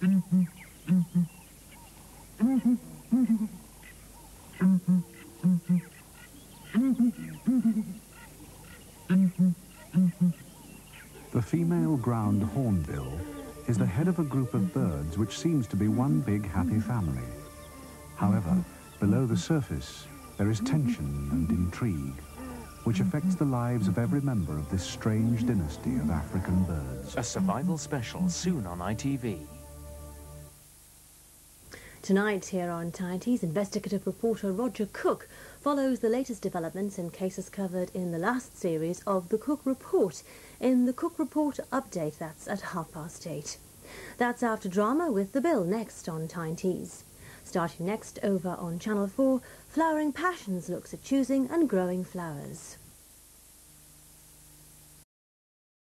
The female ground hornbill is the head of a group of birds which seems to be one big happy family. However, below the surface, there is tension and intrigue, which affects the lives of every member of this strange dynasty of African birds. A survival special soon on ITV. Tonight here on Tyne Tees investigative reporter Roger Cook follows the latest developments in cases covered in the last series of the Cook Report in the Cook Report update that's at half past eight. That's after drama with the bill next on Tyne Tees. Starting next over on Channel 4, Flowering Passions looks at choosing and growing flowers.